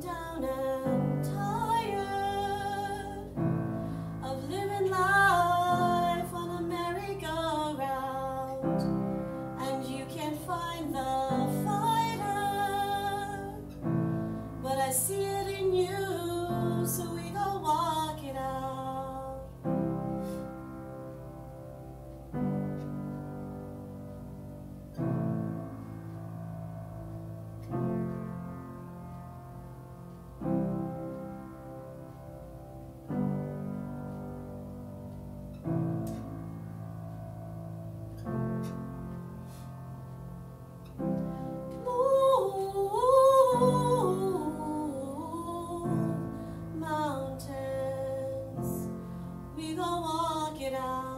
down and tired of living life on a merry-go-round, and you can't find the fighter, but I see it. Yeah.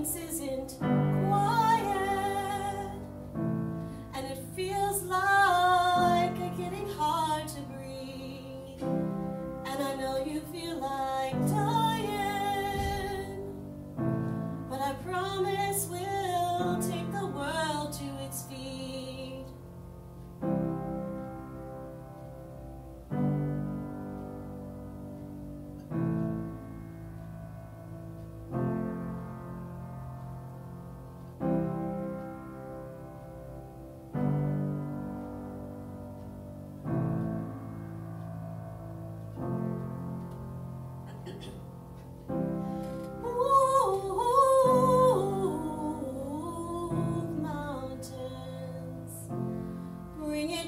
difference isn't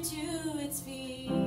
to its feet.